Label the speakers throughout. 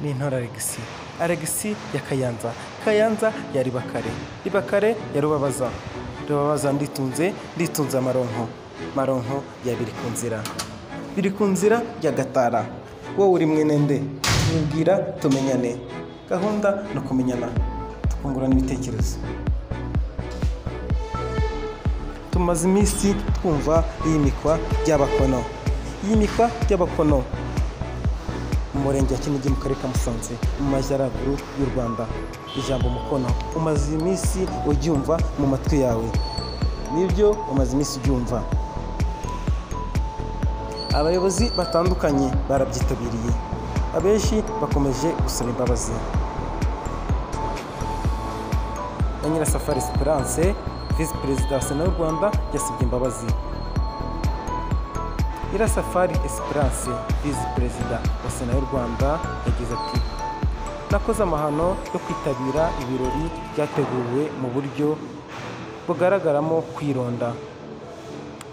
Speaker 1: ni intora alegisi alegisi ya kayanza. Kayanza ya ribakare. Ribakare ya rubabaza. Rubabaza nditunze nditunze amaronko. Maronko ya biri ku nzira biri ku nzira ya gatara. Wowe uri mwene nde? Mubwira tumenyane. Gahunda ni ukumenyana. Tukungurana ibitekerezo. Tumaze iminsi twumva iyimikwa ry'abakono iyimikwa ry'abakono mu murenge wa kinigi mu karere ka musanze mu majyaruguru y'u rwanda. Ijambo mukono umaze iminsi uryumva mu matwi yawe. Nibyo umaze iminsi uryumva. Abayobozi batandukanye barabyitabiriye. Abenshi bakomeje gusaba imbabazi. Na nyirasafari esperance visi perezida wa sena y'u rwanda yasabye imbabazi. Nyirasafari esperance visi perezida wa sena y'u rwanda yagize ati nakoze amahano yo kwitabira ibirori byateguwe mu buryo bugaragaramo kwironda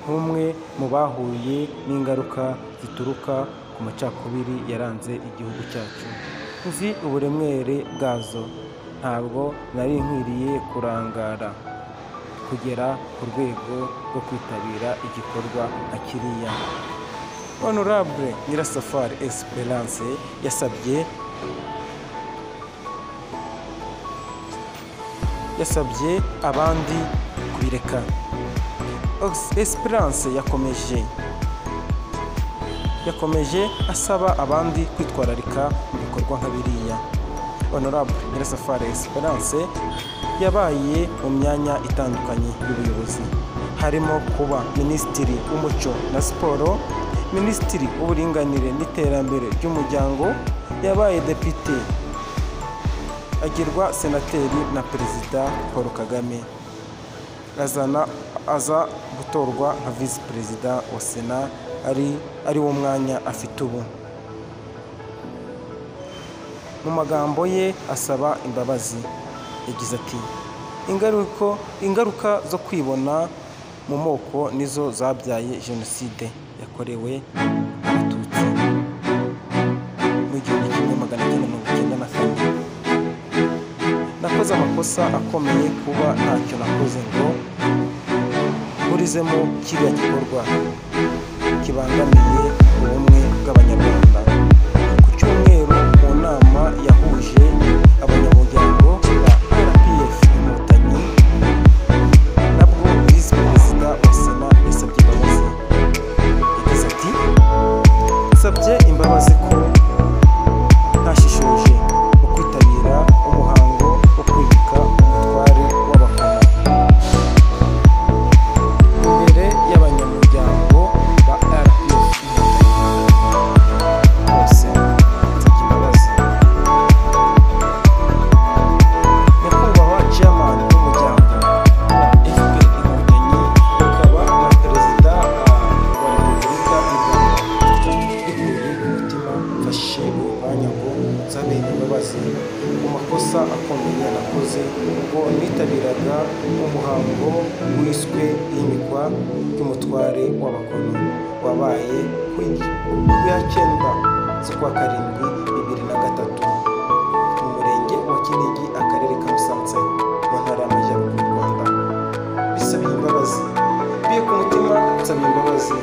Speaker 1: nk'umwe mu bahuye n'ingaruka zituruka ku macakubiri yaranze igihugu cyacu. Nzi uburemere bwazo. Ntabwo nari nkwiriye kurangara. Kugera ku rwego rwo kwitabira igikorwa nka kiriya. Honorable nyirasafari esperance yasabye yasabye abandi kubireka. Esperance yakomeje yakomeje asaba abandi kwitwararika mu bikorwa nka biriya. Honorable nyirasafari esperance yabaye mu myanya itandukanye y'ubuyobozi. Harimo kuba minisitiri w'umuco na siporo minisitiri w'uburinganire n'iterambere ry'umuryango yabaye depite agirwa senateri na perezida paul kagame azana aza gutorwa nka visi perezida wa sena ari ari wo mwanya afite ubu. Mu magambo ye asaba imbabazi. Yagize ati ingaruka zo kwibona mu moko nizo zabyaye jenoside yakorewe abatutsi mu gihumbi kimwe magana cyenda mirongo icyenda na kane. Nakoze amakosa akomeye kuba ntacyo nakoze ngo mburizemo kiriya gikorwa kibangamiye ubumwe bw'abanyarwanda. Mfashe uyu mwanya ngo nsabe imbabazi mu makosa akomeye nakoze. Ubwo nitabiraga umuhango wiswe iyimikwa ry'umutware w'abakono wabaye ku ya cyenda z'ukwa karindwi bibiri na gatatu mu murenge wa kinigi akarere ka musanze mu ntara y'amajyaruguru y'u rwanda. Bisabiye imbabazi. Biye ku mutima nsaba imbabazi.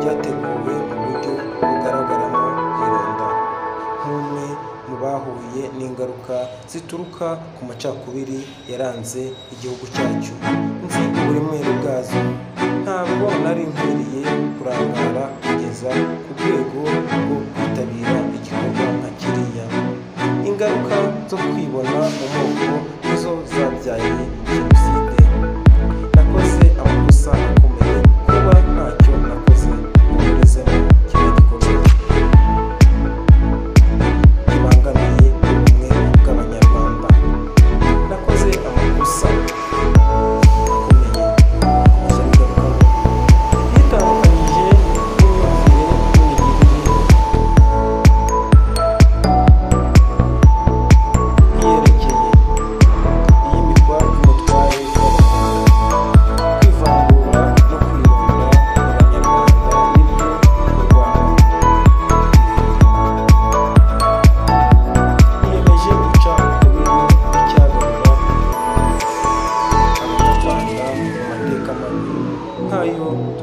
Speaker 1: Byateguwe mu buryo bugaragaramo kwironda nk'umwe mu bahuye n'ingaruka zituruka ku macakubiri yaranze igihugu cyacu. Nzi uburemere bwazo. Ntabwo nari nkwiriye kurangara kugeza ku rwego rwo kwitabira igikorwa nka kiriya. Ingaruka zo kwibona mu moko nizo zabyaye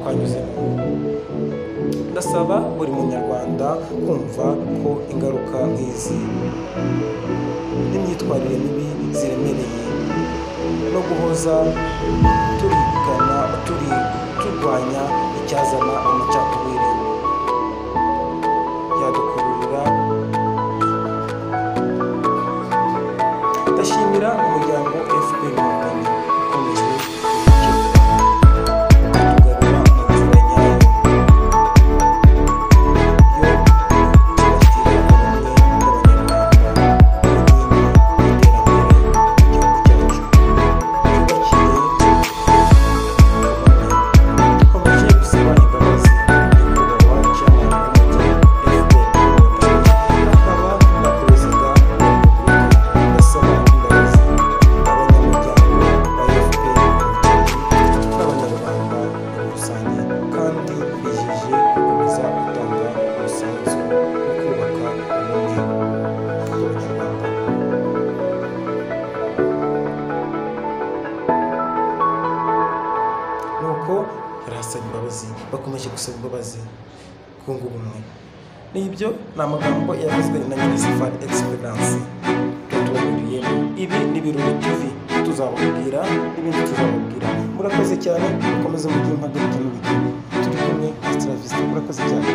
Speaker 1: twanyuzemo ndasaba buri munyarwanda kumva ko ingaruka nk'izi n'imyitwarire mibi ziremereye no guhoza turigana turi turwanya icyazana amacakubiri yadukururira. Ndashimira umuryango fpr inkotanyi kunga ubumwe n'ibyo ni amagambo yavuzwe na minisifari egisperiranse yatubabwiriyemo ibi ni ibirori tv tuzababwira n'ibindi tuzababwira. Murakoze cyane. Mukomeze mugire impagarike n'ibigwi turi kumwe na sitaravisi murakoze cyane.